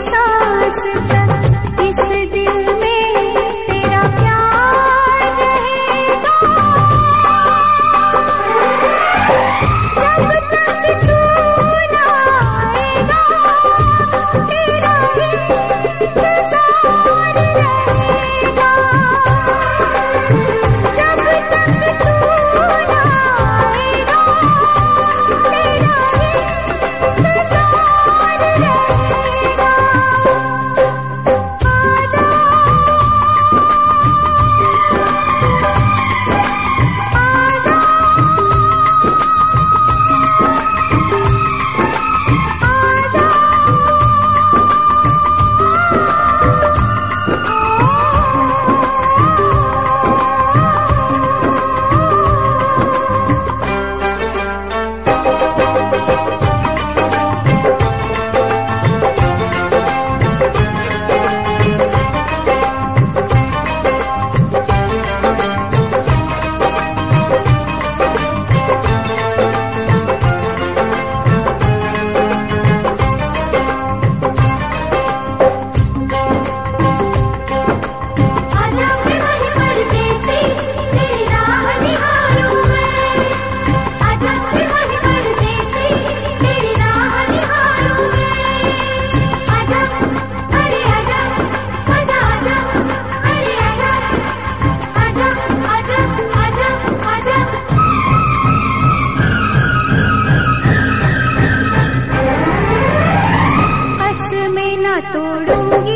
सांस मेला तोड़ूंगी